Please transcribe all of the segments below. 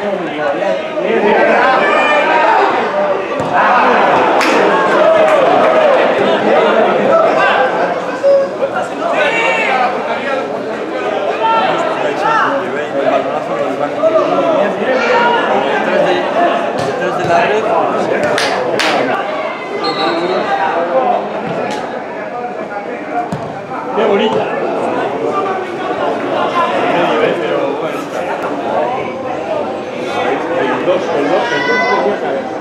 Qué El dos, el dos, el dos cabeza.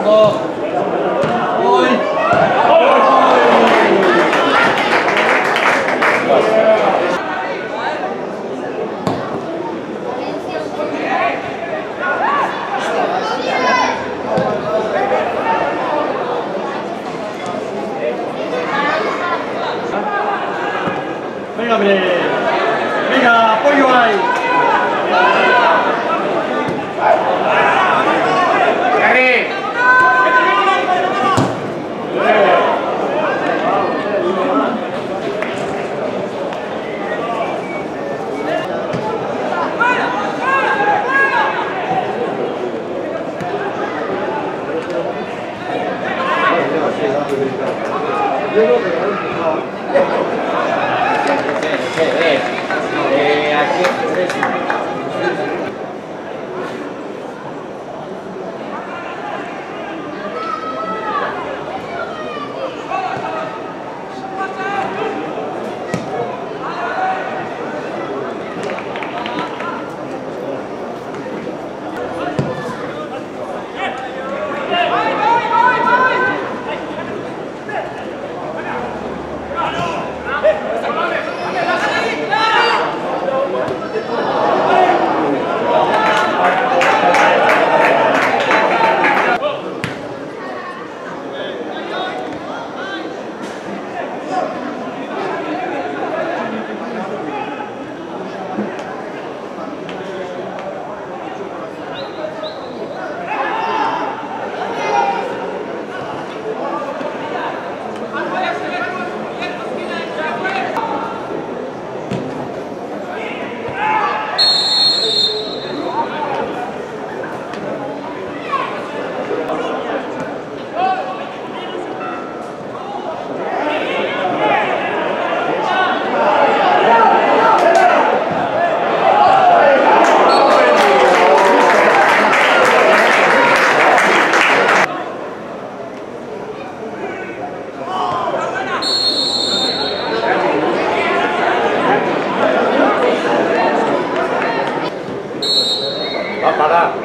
5選んでくれたら、喜んでくれた。Pará.